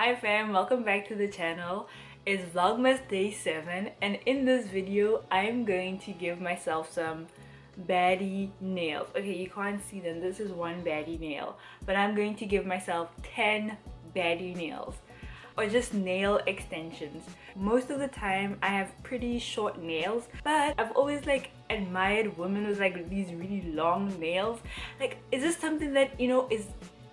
Hi fam, welcome back to the channel. It's Vlogmas day 7 and in this video I'm going to give myself some baddie nails. Okay, you can't see them. This is one baddie nail. But I'm going to give myself 10 baddie nails or just nail extensions. Most of the time I have pretty short nails but I've always like admired women with like these really long nails. Like is this something that you know is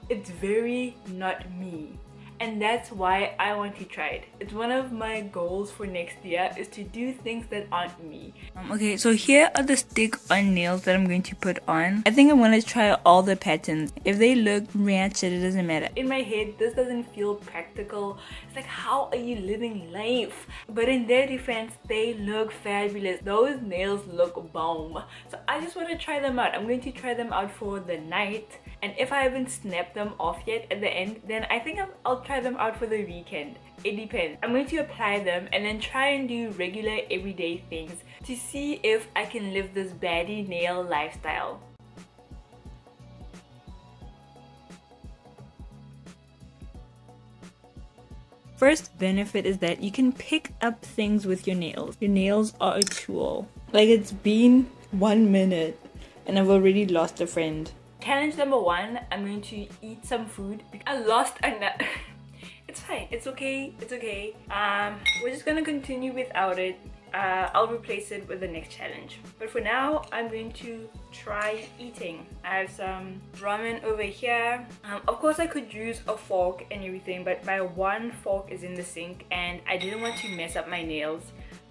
it's very not me and that's why I want to try it. It's one of my goals for next year is to do things that aren't me. Um, okay, so here are the stick-on nails that I'm going to put on. I think I'm going to try all the patterns. If they look ratchet, it doesn't matter. In my head, this doesn't feel practical. It's like, how are you living life? But in their defense, they look fabulous. Those nails look bomb. So I just want to try them out. I'm going to try them out for the night and if I haven't snapped them off yet at the end then I think I'll, I'll try them out for the weekend it depends I'm going to apply them and then try and do regular everyday things to see if I can live this baddie nail lifestyle First benefit is that you can pick up things with your nails. Your nails are a tool. Like it's been one minute and I've already lost a friend. Challenge number one, I'm going to eat some food. I lost a nut. it's fine, it's okay, it's okay. Um, we're just gonna continue without it. Uh, I'll replace it with the next challenge. But for now, I'm going to try eating. I have some ramen over here. Um, of course, I could use a fork and everything, but my one fork is in the sink and I didn't want to mess up my nails,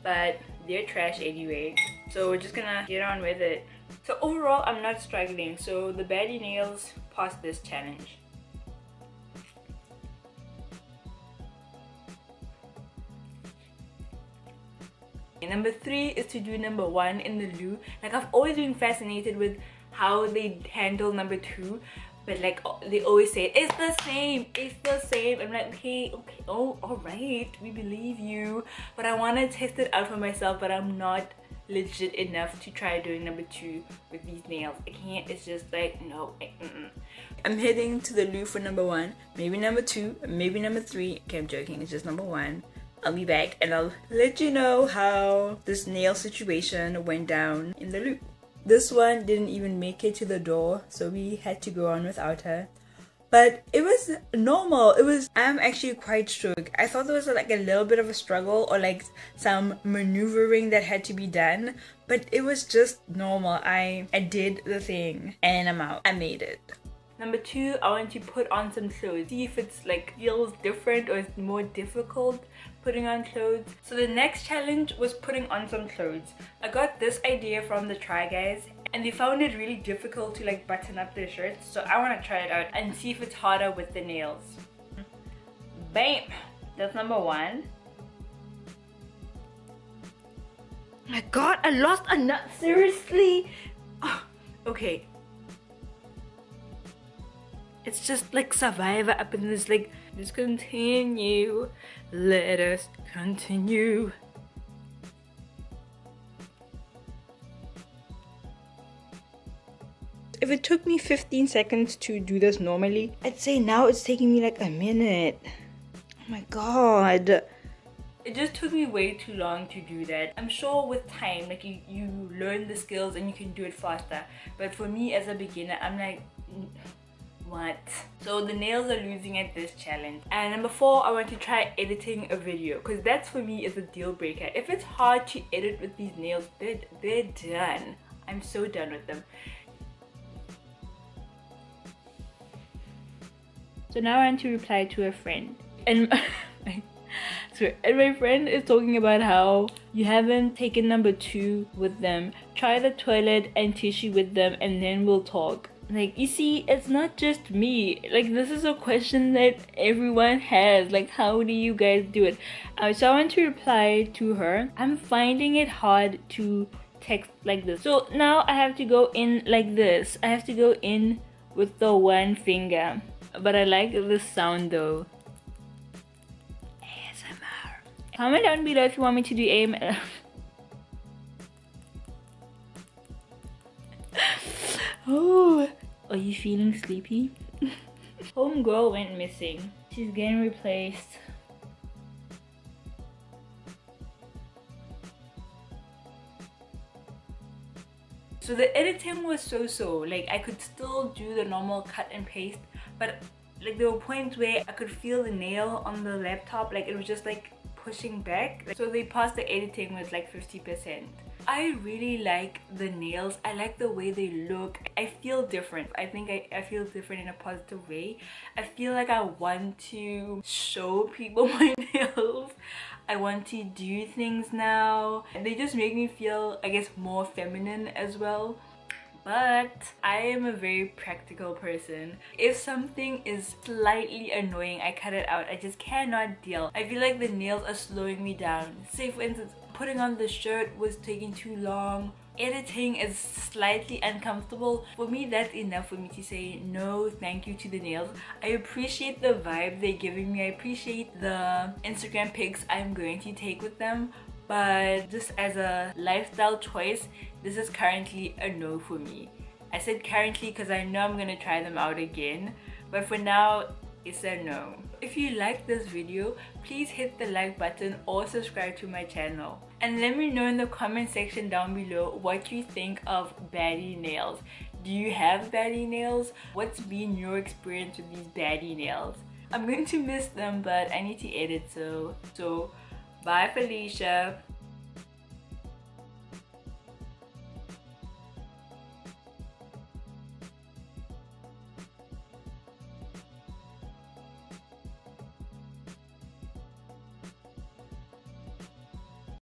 but they're trash anyway. So we're just gonna get on with it. So overall, I'm not struggling. So the baddie nails passed this challenge. Number three is to do number one in the loo. Like I've always been fascinated with how they handle number two but like they always say it's the same it's the same i'm like okay okay oh all right we believe you but i want to test it out for myself but i'm not legit enough to try doing number two with these nails. I can't, it's just like, no. I. I'm heading to the loo for number one, maybe number two, maybe number three. Okay, I'm joking, it's just number one. I'll be back and I'll let you know how this nail situation went down in the loop. This one didn't even make it to the door, so we had to go on without her. But it was normal. It was i'm actually quite shook i thought there was like a little bit of a struggle or like some maneuvering that had to be done but it was just normal. I i did the thing and i'm out. I made it Number two, I want to put on some clothes. See if it's like feels different or it's more difficult putting on clothes. So the next challenge was putting on some clothes. I got this idea from the Try Guys and they found it really difficult to like button up their shirts so I want to try it out and see if it's harder with the nails. Bam! That's number one. my god, I lost a nut, seriously? Oh, okay. It's just like Survivor up in this like, let's continue, let us continue. If it took me 15 seconds to do this normally, I'd say now it's taking me like a minute. Oh my god. It just took me way too long to do that. I'm sure with time, like you, you learn the skills and you can do it faster. But for me as a beginner, I'm like, what? So the nails are losing at this challenge. And number four, I want to try editing a video because that's for me is a deal breaker. If it's hard to edit with these nails, they're, they're done. I'm so done with them. So now I want to reply to a friend. And so and my friend is talking about how you haven't taken number two with them. Try the toilet and tissue with them and then we'll talk. Like you see, it's not just me. Like this is a question that everyone has. Like how do you guys do it? Uh, so I want to reply to her. I'm finding it hard to text like this. So now I have to go in like this. I have to go in with the one finger but I like the sound though. ASMR. Comment down below if you want me to do ASMR. oh, are you feeling sleepy? Homegirl went missing. She's getting replaced. So the editing was so-so. Like I could still do the normal cut and paste, but like there were points where I could feel the nail on the laptop. Like it was just like pushing back. So they passed the editing with like 50%. I really like the nails. I like the way they look. I feel different. I think I, I feel different in a positive way. I feel like I want to show people my nails. I want to do things now. They just make me feel, I guess, more feminine as well but I am a very practical person. If something is slightly annoying, I cut it out. I just cannot deal. I feel like the nails are slowing me down. Say for instance, putting on the shirt was taking too long editing is slightly uncomfortable for me that's enough for me to say no thank you to the nails i appreciate the vibe they're giving me i appreciate the instagram pics i'm going to take with them but just as a lifestyle choice this is currently a no for me. I said currently because i know i'm gonna try them out again but for now it's a no. If you like this video please hit the like button or subscribe to my channel. And let me know in the comment section down below what you think of baddie nails. Do you have baddie nails? What's been your experience with these baddie nails? I'm going to miss them but i need to edit so so Bye, Felicia.